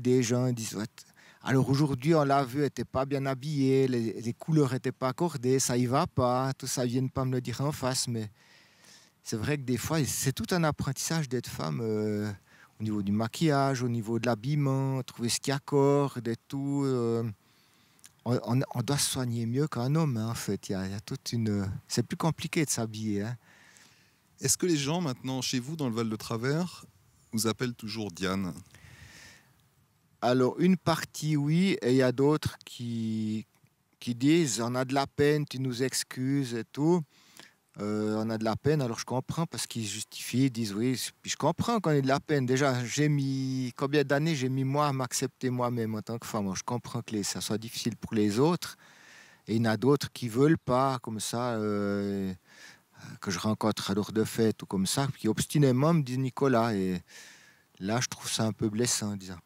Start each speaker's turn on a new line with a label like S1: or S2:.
S1: Des gens disent alors aujourd'hui, on l'a vu, n'était pas bien habillée, les, couleurs n'étaient pas accordées, ça y va pas, tout ça, vient pas me le dire en face, mais c'est vrai que des fois, c'est tout un apprentissage d'être femme euh, au niveau du maquillage, au niveau de l'habillement, trouver ce qui accorde et tout. Euh, on, doit se soigner mieux qu'un homme, hein, en fait. Il y, a, toute une. C'est plus compliqué de s'habiller. Hein.
S2: Est-ce que les gens maintenant chez vous dans le Val de Travers vous appellent toujours Diane?
S1: Alors une partie oui, et il y a d'autres qui qui disent on a de la peine, tu nous excuses et tout. Euh, on a de la peine, alors je comprends parce qu'ils justifient, ils disent oui, puis je comprends qu'on ait de la peine. Déjà, j'ai mis combien d'années j'ai mis moi à m'accepter moi-même en tant que femme? je comprends que ça soit difficile pour les autres. Et il y en a d'autres qui veulent pas, comme ça, euh, que je rencontre à l'heure de fête ou comme ça, qui obstinément me disent Nicolas. Et là, je trouve ça un peu blessant, disons.